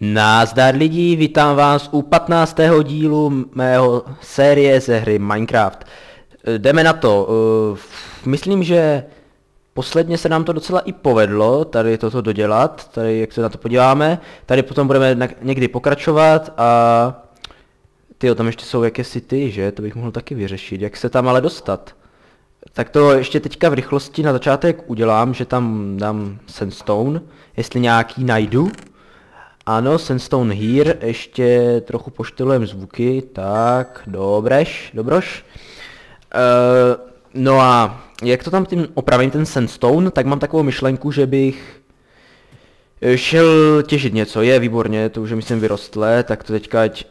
Nazdar lidi, vítám vás u 15. dílu mého série ze hry Minecraft. Eh, Jdeme na to. eh, Myslím, že posledně se nám to docela i povedlo, tady toto dodělat, tady jak se na to podíváme. Tady potom budeme někdy pokračovat a... Ty, tam ještě jsou jakési ty, že? To bych mohl taky vyřešit. Jak se tam ale dostat? Tak to ještě teďka v rychlosti na začátek udělám, že tam dám sandstone, jestli nějaký najdu. Ano, sandstone here, ještě trochu poštelujem zvuky, tak, dobreš, dobroš. Uh, no a jak to tam tím opravím ten sandstone, tak mám takovou myšlenku, že bych eh, šel těžit něco, je výborně, to už myslím vyrostlé, tak to teďka ať...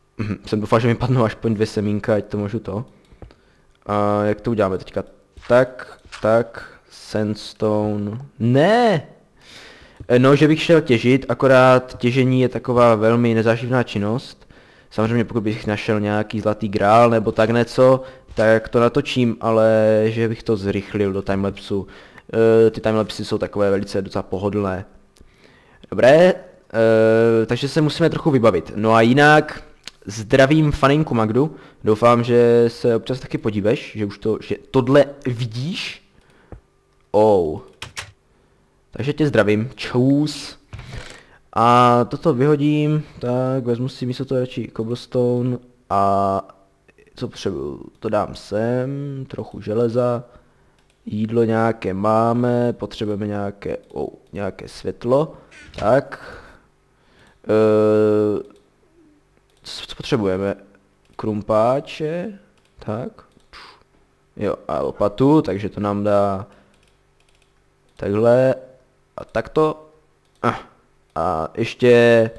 Jsem doufal, že mi padnou aspoň dvě semínka, ať to můžu to. A jak to uděláme teďka? Tak, tak, sandstone, ne! E, No, že bych šel těžit, akorát těžení je taková velmi nezáživná činnost. Samozřejmě pokud bych našel nějaký zlatý grál nebo tak něco, tak to natočím, ale že bych to zrychlil do timelapsu. E, ty timelapsy jsou takové velice docela pohodlné. Dobré, e, takže se musíme trochu vybavit. No a jinak zdravím faninku Magdu. Doufám, že se občas taky podíveš, že už to, že tohle vidíš. Oh. Takže tě zdravím. Čus. A toto vyhodím, tak vezmu si místo toho radši cobblestone a co potřebuju, to dám sem, trochu železa, jídlo nějaké máme, potřebujeme nějaké, oh, nějaké světlo, tak, e, co, potřebujeme, krumpáče, tak, jo a lopatu, takže to nám dá takhle a takto. Ah. A ještě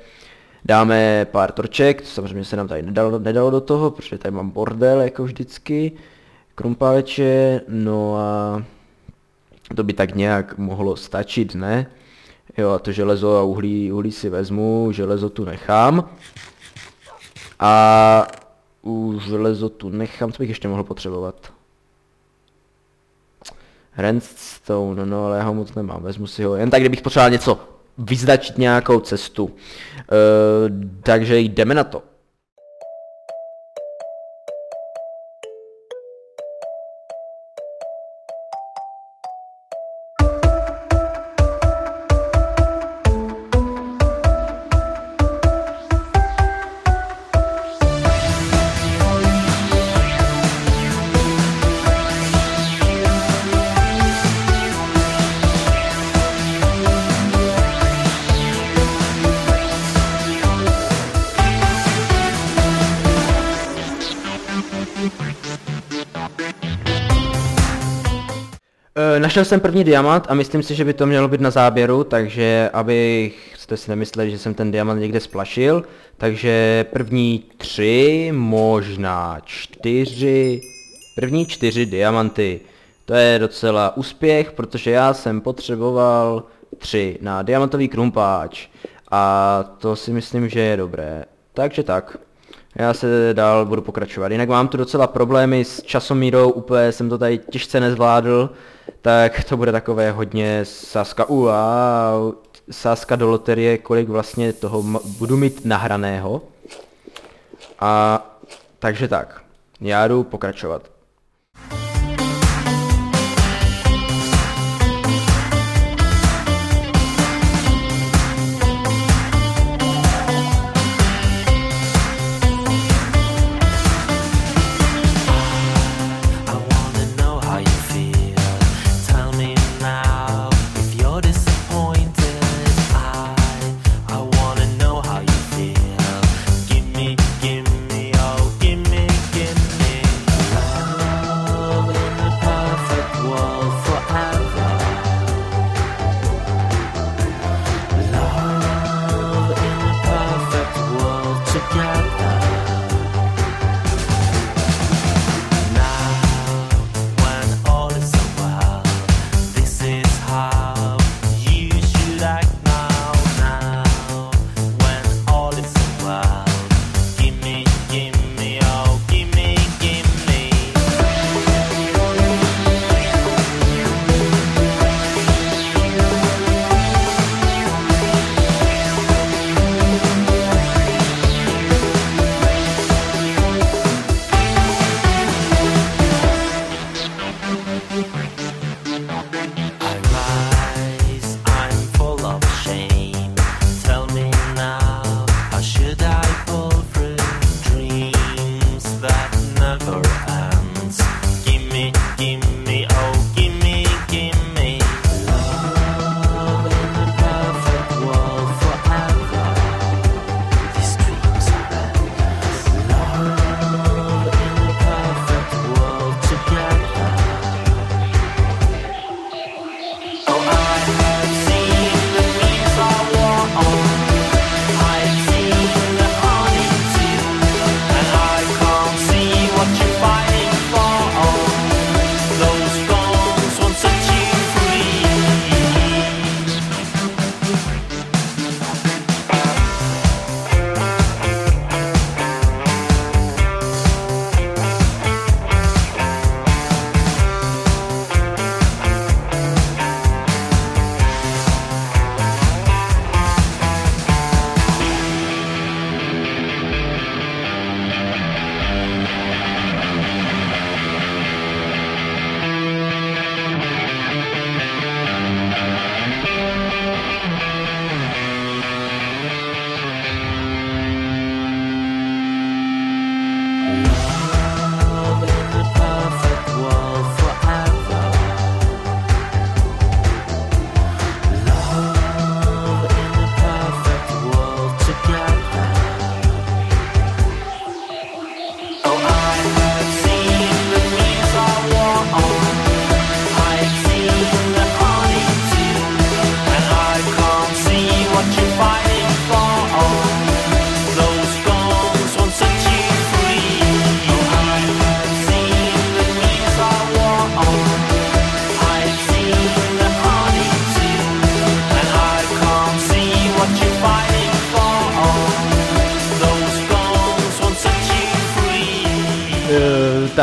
dáme pár torček, samozřejmě se nám tady nedalo, nedalo do toho, protože tady mám bordel jako vždycky. Krumpáče, no a to by tak nějak mohlo stačit, ne? Jo a to železo a uhlí, uhlí si vezmu, železo tu nechám. A u železo tu nechám, co bych ještě mohl potřebovat? Redstone, no ale já ho moc nemám, vezmu si ho, jen tak, kdybych potřeboval něco vyznačit nějakou cestu. Uh, takže jdeme na to. Našel jsem první diamant a myslím si, že by to mělo být na záběru, takže abych jste si nemysleli, že jsem ten diamant někde splašil, takže první tři, možná čtyři, první čtyři diamanty. To je docela úspěch, protože já jsem potřeboval tři na diamantový krumpáč a to si myslím, že je dobré. Takže tak. Já se dál budu pokračovat. Jinak mám tu docela problémy s časomírou, úplně jsem to tady těžce nezvládl, tak to bude takové hodně sáska, wow, sáska do loterie, kolik vlastně toho budu mít nahraného. A takže tak, já jdu pokračovat.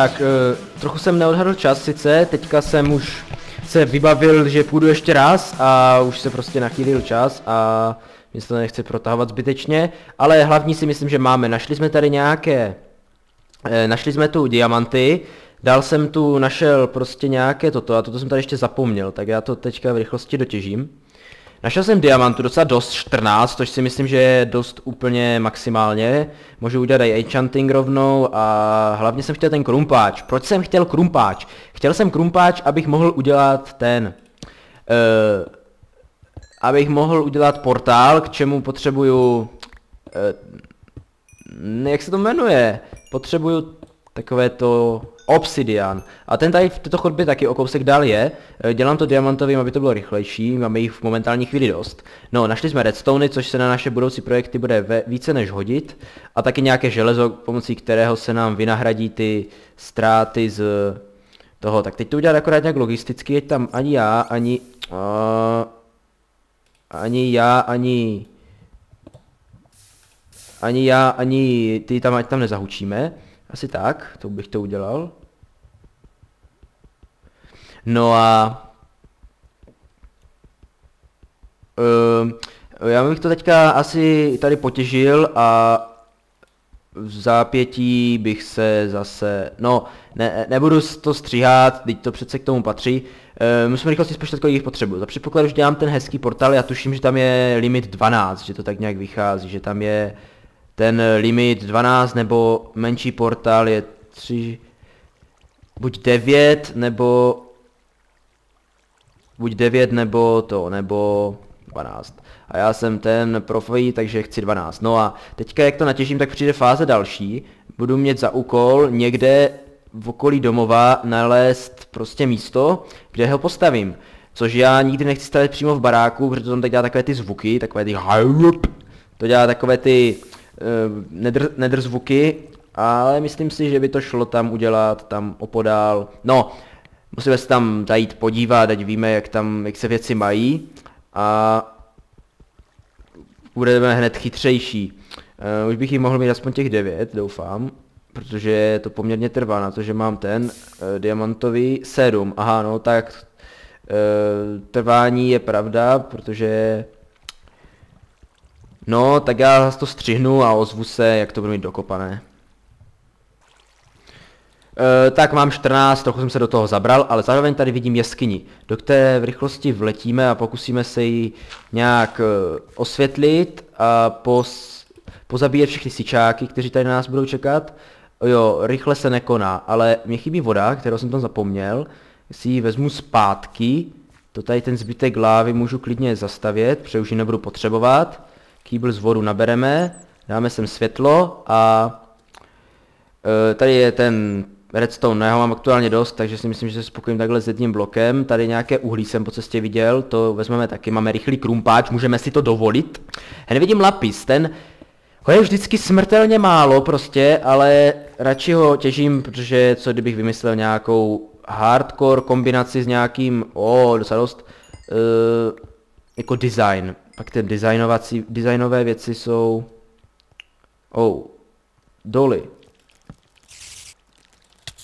Tak, eh, trochu jsem neodhadl čas sice, teďka jsem už se vybavil, že půjdu ještě raz a už se prostě nachýlil čas a mě se to nechce protahovat zbytečně, ale hlavní si myslím, že máme. Našli jsme tady nějaké, eh, našli jsme tu diamanty, dál jsem tu našel prostě nějaké toto a toto jsem tady ještě zapomněl, tak já to teďka v rychlosti dotěžím. Našel jsem diamantu docela dost 14, což si myslím, že je dost úplně maximálně. Můžu udělat i enchanting rovnou a hlavně jsem chtěl ten krumpáč. Proč jsem chtěl krumpáč? Chtěl jsem krumpáč, abych mohl udělat ten... Uh, abych mohl udělat portál, k čemu potřebuju... Uh, jak se to jmenuje? Potřebuju takové to obsidian. A ten tady v této chodbě taky o kousek dál je. E, Dělám to diamantovým, aby to bylo rychlejší, máme jich v momentální chvíli dost. No, našli jsme redstone, což se na naše budoucí projekty bude ve, více než hodit. A taky nějaké železo, pomocí kterého se nám vynahradí ty ztráty z toho. Tak teď to udělat akorát nějak logisticky, ať tam ani já, ani... Uh, ani já, ani... Ani já, ani ty tam, ať tam nezahučíme. Asi tak, to bych to udělal. No a... Uh, já bych to teďka asi tady potěžil a v zápětí bych se zase, no, ne, nebudu to stříhat, teď to přece k tomu patří. Uh, musíme rychlosti spočítat, kolik jich potřebuji. Za předpokladu, že dělám ten hezký portál, já tuším, že tam je limit 12, že to tak nějak vychází, že tam je ten limit 12 nebo menší portál je 3, buď 9 nebo buď 9 nebo to, nebo 12. A já jsem ten profi, takže chci 12. No a teďka jak to natěžím, tak přijde fáze další. Budu mít za úkol někde v okolí domova nalézt prostě místo, kde ho postavím. Což já nikdy nechci stavit přímo v baráku, protože to tam tak dělá takové ty zvuky, takové ty to dělá takové ty nedr, nedr zvuky, ale myslím si, že by to šlo tam udělat, tam opodál. No, musíme se tam zajít podívat, ať víme, jak tam, jak se věci mají. A budeme hned chytřejší. Uh, už bych jich mohl mít aspoň těch 9, doufám. Protože to poměrně trvá na to, že mám ten uh, diamantový 7. Aha, no tak uh, trvání je pravda, protože No, tak já to střihnu a ozvu se, jak to budu mít dokopané. E, tak mám 14, trochu jsem se do toho zabral, ale zároveň tady vidím jeskyni, do které v rychlosti vletíme a pokusíme se ji nějak e, osvětlit a pos, pozabíjet všechny sičáky, kteří tady na nás budou čekat. Jo, rychle se nekoná, ale mě chybí voda, kterou jsem tam zapomněl. Si ji vezmu zpátky, to tady ten zbytek lávy můžu klidně zastavět, protože už ji nebudu potřebovat. Kýbl z vodu nabereme, dáme sem světlo a e, tady je ten redstone, no já ho mám aktuálně dost, takže si myslím, že se spokojím takhle s jedním blokem. Tady nějaké uhlí jsem po cestě viděl, to vezmeme taky, máme rychlý krumpáč, můžeme si to dovolit. Já nevidím lapis, ten ho je vždycky smrtelně málo prostě, ale radši ho těžím, protože co kdybych vymyslel nějakou hardcore kombinaci s nějakým, o, oh, docela dost, uh, jako design. Pak ty designovací, designové věci jsou... Oh, doly.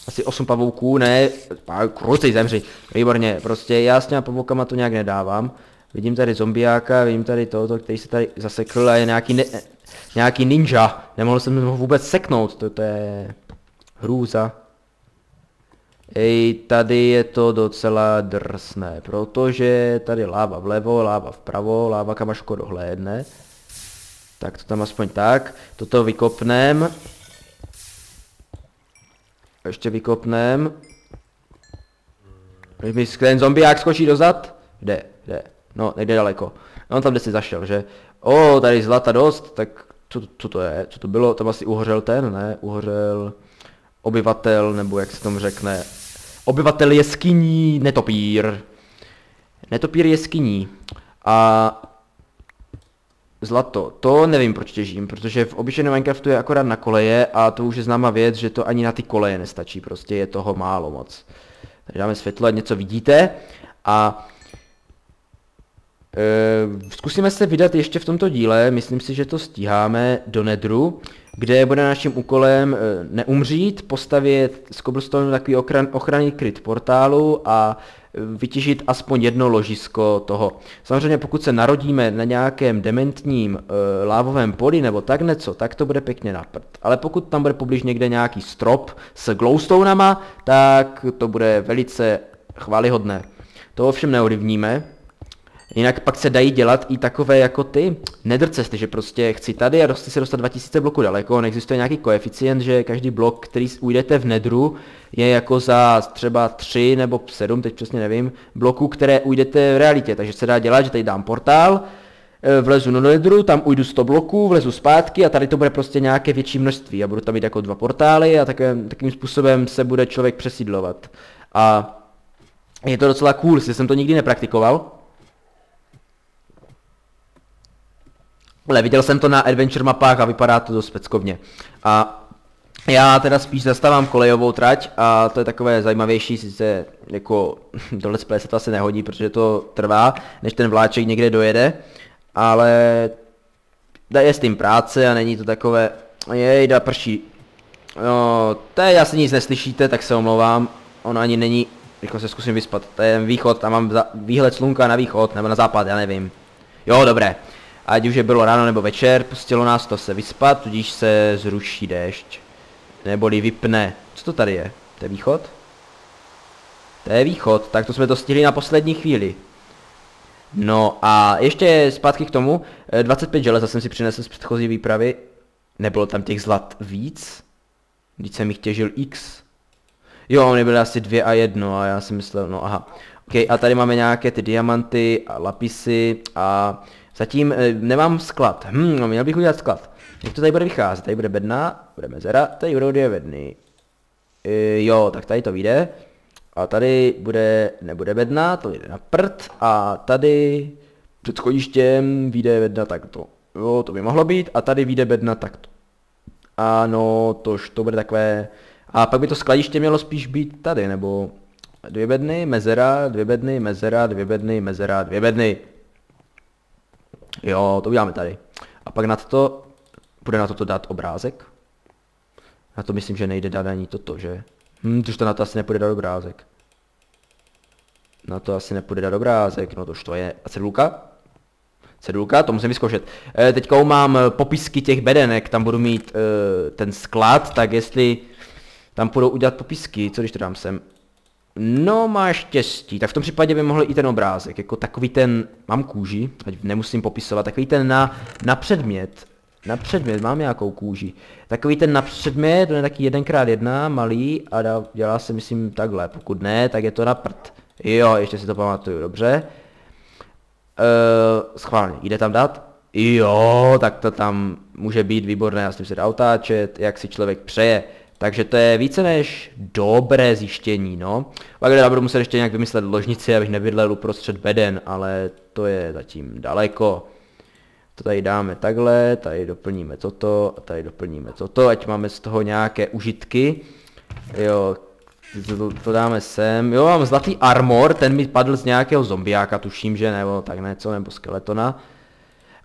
Asi 8 pavouků, ne, krucej zemři, výborně, prostě já s těma pavoukama to nějak nedávám. Vidím tady zombiáka, vidím tady tohoto, který se tady zasekl a je nějaký, ne, nějaký ninja. Nemohl jsem ho vůbec seknout, to, to je hrůza. Ej, tady je to docela drsné, protože tady láva vlevo, láva vpravo, láva kam až dohlédne. Tak to tam aspoň tak. Toto vykopnem. Ještě vykopnem. Když mi ten zombiák skočí dozad? Kde? Kde? No, nejde daleko. No, on tam si zašel, že? O, tady zlata dost, tak co, co to je? Co to bylo? Tam asi uhořel ten, ne? Uhořel obyvatel, nebo jak se tomu řekne, obyvatel jeskyní netopír. Netopír jeskyní. A zlato, to nevím proč těžím, protože v obyčejném Minecraftu je akorát na koleje a to už je známá věc, že to ani na ty koleje nestačí, prostě je toho málo moc. Takže dáme světlo, ať něco vidíte a e, zkusíme se vydat ještě v tomto díle, myslím si, že to stíháme do Nedru. Kde bude naším úkolem eh, neumřít, postavit z cobblestone takový ochran, ochranný kryt portálu a eh, vytěžit aspoň jedno ložisko toho. Samozřejmě pokud se narodíme na nějakém dementním e, lávovém poli nebo tak něco, tak to bude pěkně na prd. Ale pokud tam bude poblíž někde nějaký strop s glowstonama, tak to bude velice chválihodné. To ovšem neovlivníme, Jinak pak se dají dělat i takové jako ty nedrcesty, že prostě chci tady a chci se dostat 2000 bloků daleko, neexistuje nějaký koeficient, že každý blok, který ujdete v nedru, je jako za třeba 3 nebo 7, teď přesně nevím, bloků, které ujdete v realitě, takže se dá dělat, že tady dám portál, e, vlezu do nedru, tam ujdu 100 bloků, vlezu zpátky a tady to bude prostě nějaké větší množství a budu tam mít jako dva portály a takovým, takým způsobem se bude člověk přesídlovat. A je to docela cool, že jsem to nikdy nepraktikoval, Ale viděl jsem to na adventure mapách a vypadá to dost peckovně. A já teda spíš zastávám kolejovou trať a to je takové zajímavější, sice jako do let's play se to asi nehodí, protože to trvá, než ten vláček někde dojede, ale je s tím práce a není to takové, jej, da prší. No, to je, asi nic neslyšíte, tak se omlouvám, on ani není, jako se zkusím vyspat, to je východ, tam mám výhled slunka na východ, nebo na západ, já nevím. Jo, dobré ať už je bylo ráno nebo večer, pustilo nás to se vyspat, tudíž se zruší déšť. Neboli vypne. Co to tady je? To je východ? To je východ, tak to jsme to stihli na poslední chvíli. No a ještě zpátky k tomu, 25 eh, železa jsem si přinesl z předchozí výpravy. Nebylo tam těch zlat víc? Když jsem jich těžil x. Jo, oni byly asi dvě a jedno a já si myslel, no aha. Ok, a tady máme nějaké ty diamanty a lapisy a Zatím e, nemám sklad. Hm, no měl bych udělat sklad. Jak to tady bude vycházet? Tady bude bedna, bude mezera, tady budou dvě bedny. E, jo, tak tady to vyjde. A tady bude, nebude bedna, to jde na prd. A tady před schodištěm vyjde bedna takto. Jo, to by mohlo být. A tady vyjde bedna takto. Ano, tož to bude takové... A pak by to skladiště mělo spíš být tady, nebo dvě bedny, mezera, dvě bedny, mezera, dvě bedny, mezera, dvě bedny. Jo, to uděláme tady. A pak na to, bude na toto dát obrázek. Na to myslím, že nejde dát ani toto, že? Hm, tož to na to asi nepůjde dát obrázek. Na to asi nepůjde dát obrázek, no tož to je. A cedulka? Cedulka, to musím vyzkoušet. E, teďka mám eh, popisky těch bedenek, tam budu mít e, ten sklad, tak jestli tam půjdou udělat popisky, co když to dám sem? No, máš štěstí. Tak v tom případě by mohl i ten obrázek, jako takový ten, mám kůži, ať nemusím popisovat, takový ten na, na předmět. Na předmět, mám nějakou kůži. Takový ten na předmět, to je taky jedenkrát jedna, malý a dá, dělá se myslím takhle. Pokud ne, tak je to na prd. Jo, ještě si to pamatuju, dobře. Uh, schválně, jde tam dát? Jo, tak to tam může být výborné, já s tím se dá otáčet, jak si člověk přeje. Takže to je více než dobré zjištění, no. Pak já budu muset ještě nějak vymyslet ložnici, abych nebydlel uprostřed beden, ale to je zatím daleko. To tady dáme takhle, tady doplníme toto, a tady doplníme toto, ať máme z toho nějaké užitky. Jo, to, to dáme sem. Jo, mám zlatý armor, ten mi padl z nějakého zombiáka, tuším, že nebo tak něco, nebo skeletona.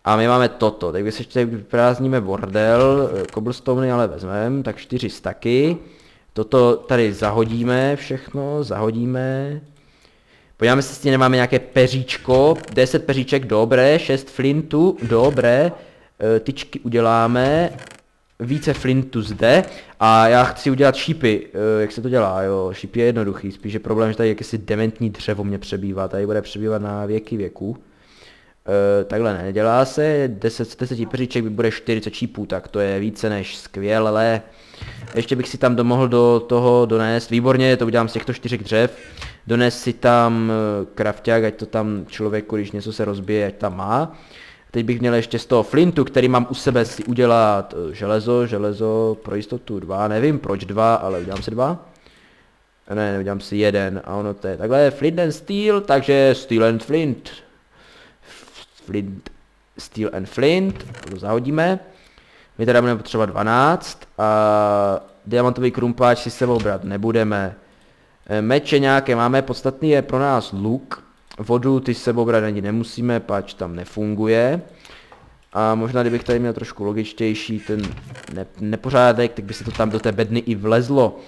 A my máme toto, tak když ještě vyprázdníme bordel, eh, cobblestone ale vezmeme, tak čtyři staky. Toto tady zahodíme všechno, zahodíme. Podíváme se, jestli nemáme nějaké peříčko, 10 peříček, dobré, 6 flintů, dobré, e, tyčky uděláme, více flintu zde. A já chci udělat šípy, e, jak se to dělá, jo, šíp je jednoduchý, spíš je problém, že tady jakési dementní dřevo mě přebývá, tady bude přebývat na věky věku. Uh, takhle nedělá se, 10 z 10 peříček by bude 40 čípů, tak to je více než skvělé. Ještě bych si tam domohl do toho donést, výborně, to udělám z těchto čtyřech dřev. Dones si tam uh, krafťák, ať to tam člověku, když něco se rozbije, ať tam má. Teď bych měl ještě z toho flintu, který mám u sebe si udělat uh, železo, železo pro jistotu dva, nevím proč dva, ale udělám si dva. Ne, udělám si jeden a ono to je takhle, flint and steel, takže steel and flint. Flint, Steel and Flint, to zahodíme. My teda budeme potřebovat 12 a diamantový krumpáč si sebou brát nebudeme. E, meče nějaké máme, podstatný je pro nás luk. Vodu ty sebou brát ani nemusíme, pač tam nefunguje. A možná kdybych tady měl trošku logičtější ten ne, nepořádek, tak by se to tam do té bedny i vlezlo.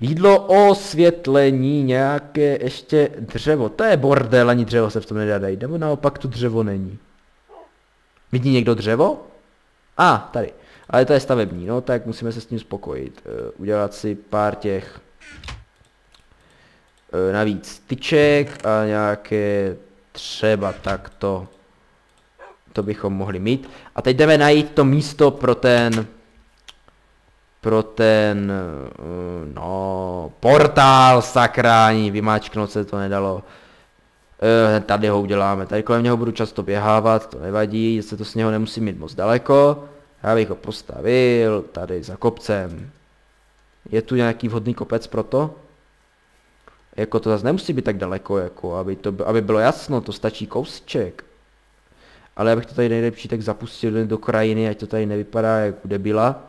Jídlo, osvětlení, nějaké ještě dřevo. To je bordel, ani dřevo se v tom nedá dát. Nebo naopak tu dřevo není. Vidí někdo dřevo? A, ah, tady. Ale to je stavební, no tak musíme se s tím spokojit. Uh, udělat si pár těch uh, navíc tyček a nějaké třeba takto to bychom mohli mít. A teď jdeme najít to místo pro ten pro ten uh, no portál sakrání, vymáčknout se to nedalo. Uh, tady ho uděláme, tady kolem něho budu často běhávat, to nevadí, se to s něho nemusím mít moc daleko. Já bych ho postavil tady za kopcem. Je tu nějaký vhodný kopec pro to? Jako to zase nemusí být tak daleko, jako aby, to, aby bylo jasno, to stačí kousček. Ale abych to tady nejlepší tak zapustil do krajiny, ať to tady nevypadá jak debila.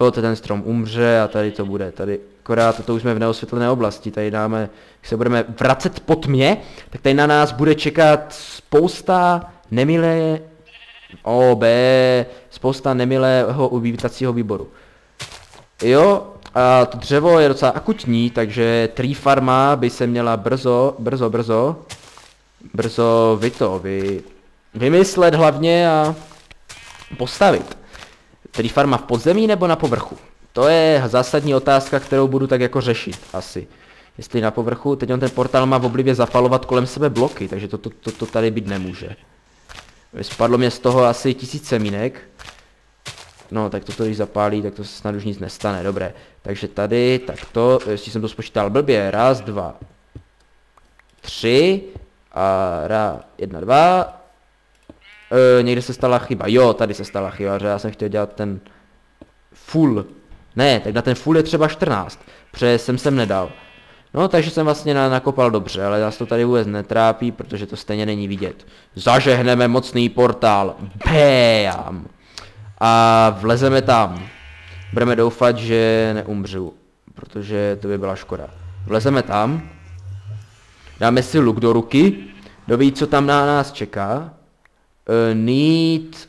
Jo, to ten strom umře a tady to bude, tady akorát to už jsme v neosvětlené oblasti, tady dáme, když se budeme vracet po tmě, tak tady na nás bude čekat spousta nemilé OB, spousta nemilého uvítacího výboru. Jo, a to dřevo je docela akutní, takže tree farma by se měla brzo, brzo, brzo, brzo vy to, vy, vymyslet hlavně a postavit. Tree farma v podzemí nebo na povrchu? To je zásadní otázka, kterou budu tak jako řešit asi. Jestli na povrchu, teď on ten portál má v oblivě zapalovat kolem sebe bloky, takže to, to, to, to tady být nemůže. Spadlo mě z toho asi tisíc semínek. No, tak toto když zapálí, tak to se snad už nic nestane, dobré. Takže tady, tak to, jestli jsem to spočítal blbě, raz, dva, tři, a ra, jedna, dva, e, někde se stala chyba, jo, tady se stala chyba, že já jsem chtěl dělat ten full, ne, tak na ten full je třeba 14, protože jsem sem nedal. No, takže jsem vlastně na, nakopal dobře, ale nás to tady vůbec netrápí, protože to stejně není vidět. Zažehneme mocný portál. Bam! A vlezeme tam. Budeme doufat, že neumřu, protože to by byla škoda. Vlezeme tam. Dáme si luk do ruky. Kdo ví, co tam na nás čeká. Uh, need...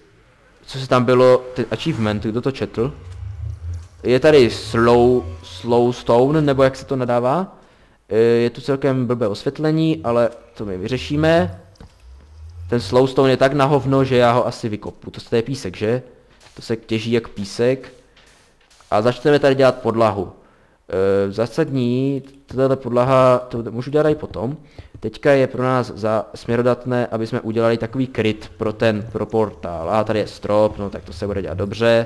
Co se tam bylo? Ten achievement, kdo to četl? Je tady slow, slow stone, nebo jak se to nadává? E, je tu celkem blbé osvětlení, ale to my vyřešíme. Ten slowstone je tak na hovno, že já ho asi vykopu. To je písek, že? To se těží jak písek. A začneme tady dělat podlahu. E, zásadní, tato podlaha, to můžu dělat i potom. Teďka je pro nás za směrodatné, aby jsme udělali takový kryt pro ten, pro portál. A tady je strop, no tak to se bude dělat dobře.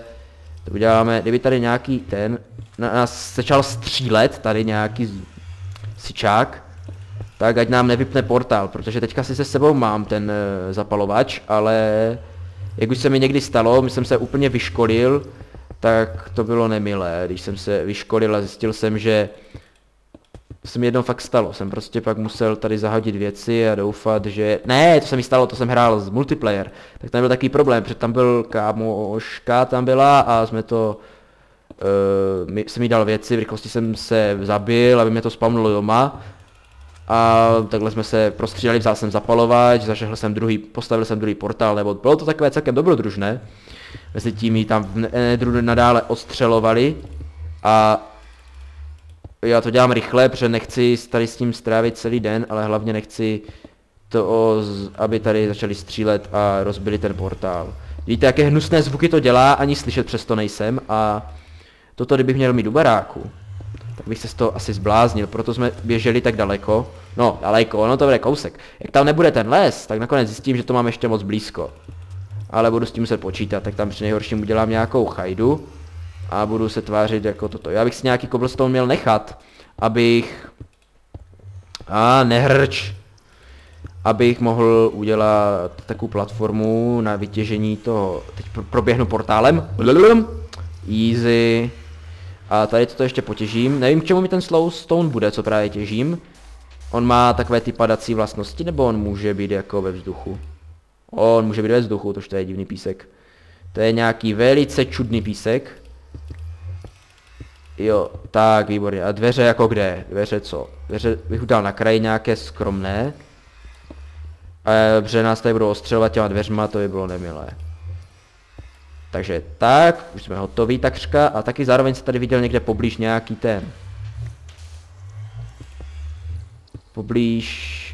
To uděláme, kdyby tady nějaký ten, na nás začal střílet, tady nějaký sičák, tak ať nám nevypne portál, protože teďka si se sebou mám ten uh, zapalovač, ale jak už se mi někdy stalo, my jsem se úplně vyškolil, tak to bylo nemilé, když jsem se vyškolil a zjistil jsem, že se mi jednou fakt stalo, jsem prostě pak musel tady zahodit věci a doufat, že... Ne, to se mi stalo, to jsem hrál z multiplayer, tak tam byl takový problém, protože tam byl kámoška, tam byla a jsme to uh, mi, jsem jí dal věci, v rychlosti jsem se zabil, aby mě to spamnulo doma. A takhle jsme se prostřídali, vzal jsem zapalovač, zažehl jsem druhý, postavil jsem druhý portál, nebo bylo to takové celkem dobrodružné. Mezi tím jí tam v Nedru nadále ostřelovali a já to dělám rychle, protože nechci tady s tím strávit celý den, ale hlavně nechci to, aby tady začali střílet a rozbili ten portál. Víte, jaké hnusné zvuky to dělá, ani slyšet přesto nejsem a Toto kdybych měl mít u baráku, tak bych se z toho asi zbláznil, proto jsme běželi tak daleko. No, daleko, no to bude kousek. Jak tam nebude ten les, tak nakonec zjistím, že to mám ještě moc blízko. Ale budu s tím muset počítat, tak tam při nejhorším udělám nějakou chajdu a budu se tvářit jako toto. Já bych si nějaký cobblestone měl nechat, abych... A nehrč. Abych mohl udělat takovou platformu na vytěžení toho... Teď proběhnu portálem. Easy. A tady toto ještě potěžím. Nevím, k čemu mi ten slow stone bude, co právě těžím. On má takové ty padací vlastnosti, nebo on může být jako ve vzduchu? On může být ve vzduchu, tož to je divný písek. To je nějaký velice čudný písek. Jo, tak, výborně. A dveře jako kde? Dveře co? Dveře bych udal na kraji nějaké skromné. A protože nás tady budou ostřelovat těma dveřma, to by bylo nemilé. Takže tak, už jsme hotoví takřka a taky zároveň se tady viděl někde poblíž nějaký ten. Poblíž,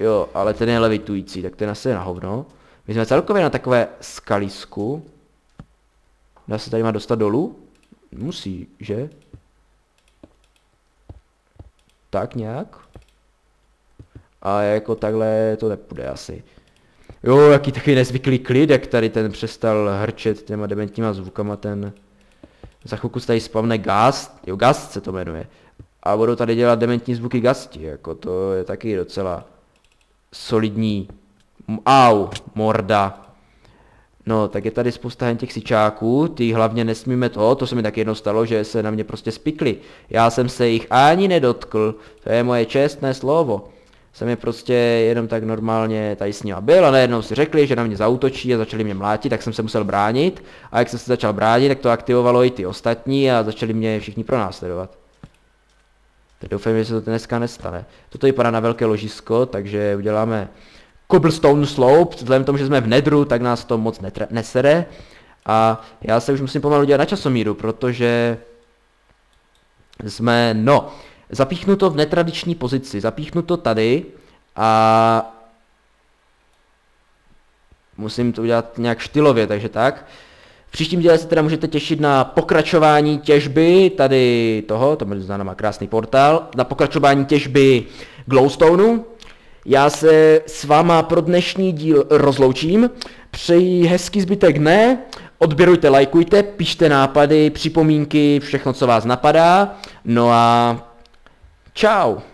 jo, ale ten je levitující, tak ten asi je na hovno. My jsme celkově na takové skalisku. Dá se tady má dostat dolů? Musí, že? Tak nějak. A jako takhle to nepůjde asi. Jo, jaký takový nezvyklý klid, jak tady ten přestal hrčet těma dementníma zvukama, ten... Za chvilku se tady spavne Gast, jo Gast se to jmenuje. A budou tady dělat dementní zvuky Gasti, jako to je taky docela solidní. Au, morda. No, tak je tady spousta jen těch sičáků, ty hlavně nesmíme to, to se mi tak jednou stalo, že se na mě prostě spikli. Já jsem se jich ani nedotkl, to je moje čestné slovo jsem je prostě jenom tak normálně tady s nima byl a najednou si řekli, že na mě zautočí a začali mě mlátit, tak jsem se musel bránit a jak jsem se začal bránit, tak to aktivovalo i ty ostatní a začali mě všichni pronásledovat. Tak doufám, že se to dneska nestane. Toto vypadá na velké ložisko, takže uděláme cobblestone slope, vzhledem k tomu, že jsme v nedru, tak nás to moc nesere. A já se už musím pomalu dělat na časomíru, protože jsme, no, Zapíchnu to v netradiční pozici, zapíchnu to tady a musím to udělat nějak štilově, takže tak. V příštím díle se teda můžete těšit na pokračování těžby tady toho, to znamená má krásný portál, na pokračování těžby glowstoneu. Já se s váma pro dnešní díl rozloučím, přeji hezký zbytek dne, odběrujte, lajkujte, pište nápady, připomínky, všechno, co vás napadá, no a Tchau!